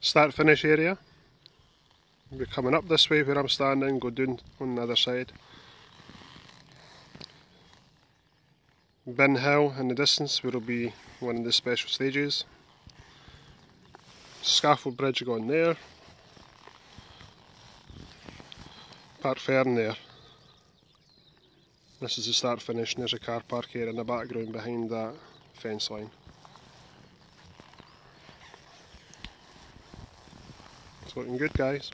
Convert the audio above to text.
start finish area. We're coming up this way where I'm standing, go down on the other side. Bin Hill in the distance where will be one of the special stages. Scaffold bridge going there. Parc Fermé there. This is the start finish there's a car park here in the background behind that fence line. It's looking good guys.